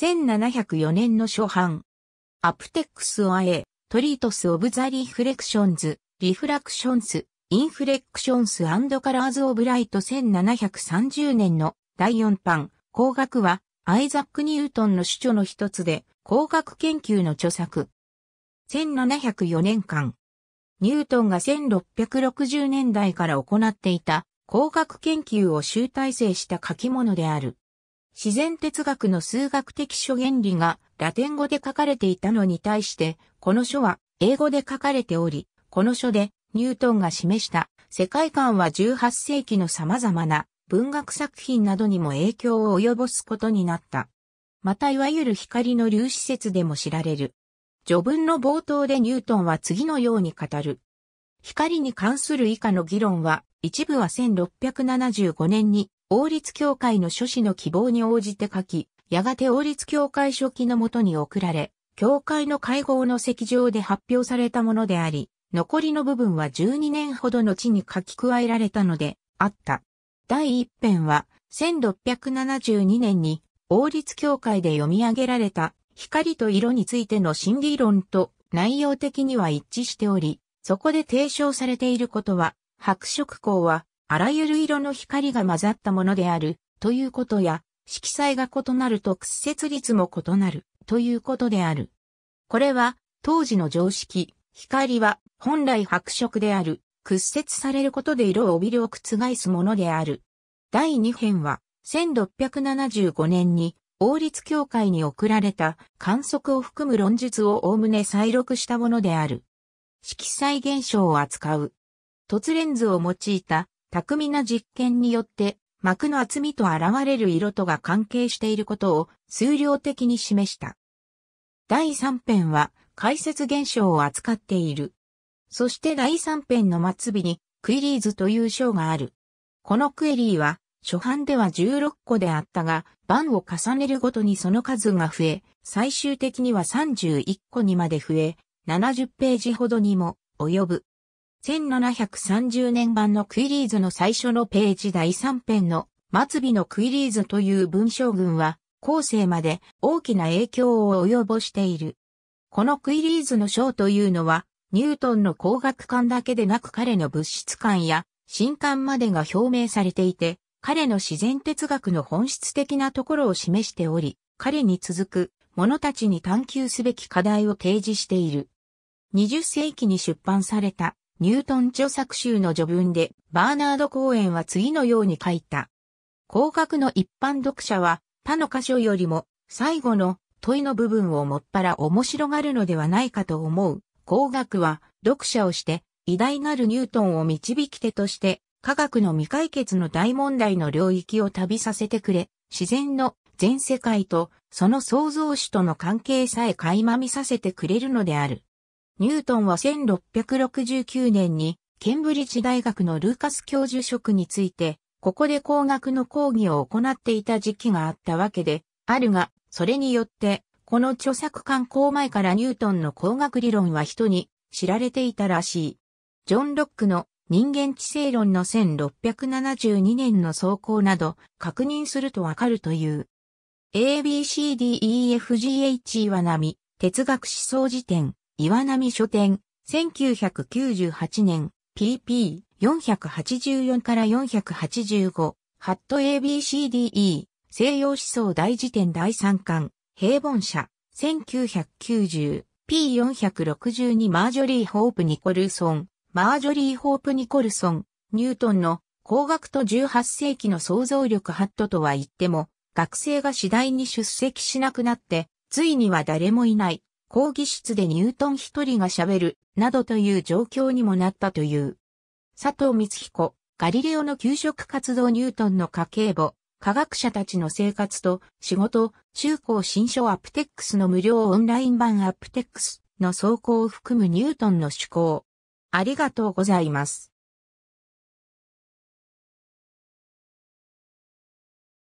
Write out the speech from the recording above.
1704年の初版。 Opticks or a Treatise of the Reflections, Refractions, Inflections, Colours of Light 1730年の第4版、光学はアイザック・ニュートンの主著の一つで、光学研究の著作。1704年刊。ニュートンが1660年代から行っていた光学研究を集大成した書き物である。自然哲学の数学的諸原理がラテン語で書かれていたのに対して、この書は英語で書かれており、この書でニュートンが示した世界観は18世紀の様々な文学作品などにも影響を及ぼすことになった。またいわゆる光の粒子説でも知られる。序文の冒頭でニュートンは次のように語る。光に関する以下の議論は、一部は1675年に王立協会の書士の希望に応じて書き、やがて王立協会書記のもとに送られ、協会の会合の席上で発表されたものであり、残りの部分は12年ほど後に書き加えられたので、あった。第一編は、1672年に王立協会で読み上げられた光と色についての心理論と内容的には一致しており、そこで提唱されていることは、白色光はあらゆる色の光が混ざったものである、ということや、色彩が異なると屈折率も異なる、ということである。これは、当時の常識、光は本来白色である、屈折されることで色を帯びるを覆すものである。第2編は、1675年に、王立協会に送られた観測を含む論述をおおむね再録したものである。色彩現象を扱う。凸レンズを用いた巧みな実験によって膜の厚みと現れる色とが関係していることを数量的に示した。第3編は解説現象を扱っている。そして第3編の末尾にクイリーズという章がある。このクエリーは初版では16個であったが、番を重ねるごとにその数が増え、最終的には31個にまで増え、70ページほどにも及ぶ。1730年版のクイリーズの最初のページ第3編の末尾のクイリーズという文章群は後世まで大きな影響を及ぼしている。このクイリーズの章というのはニュートンの工学観だけでなく彼の物質観や新観までが表明されていて、彼の自然哲学の本質的なところを示しており、彼に続く者たちに探求すべき課題を提示している。20世紀に出版されたニュートン著作集の序文で、バーナード・コーエンは次のように書いた。工学の一般読者は、他の箇所よりも、最後の問いの部分をもっぱら面白がるのではないかと思う。工学は、読者をして、偉大なるニュートンを導き手として、科学の未解決の大問題の領域を旅させてくれ、自然の全世界とその創造主との関係さえ垣間見させてくれるのである。ニュートンは1669年にケンブリッジ大学のルーカス教授職について、ここで工学の講義を行っていた時期があったわけで、あるが、それによって、この著作刊行前からニュートンの工学理論は人に知られていたらしい。ジョン・ロックの人間知性論の1672年の走行など確認するとわかるという。ABCDEFGH は並、哲学思想辞典、岩波書店、1998年、pp484 から485、ハット ABCDE、西洋思想大辞典第3巻、平凡社、1990、P462 マージョリー・ホープ・ニコルソン、マージョリー・ホープ・ニコルソン、ニュートンの工学と18世紀の想像力ハットとは言っても、学生が次第に出席しなくなって、ついには誰もいない。講義室でニュートン一人が喋る、などという状況にもなったという。佐藤光彦、ガリレオの給食活動ニュートンの家計簿、科学者たちの生活と仕事、中高新書アプテックスの無料オンライン版アプテックスの走行を含むニュートンの趣向。ありがとうございます。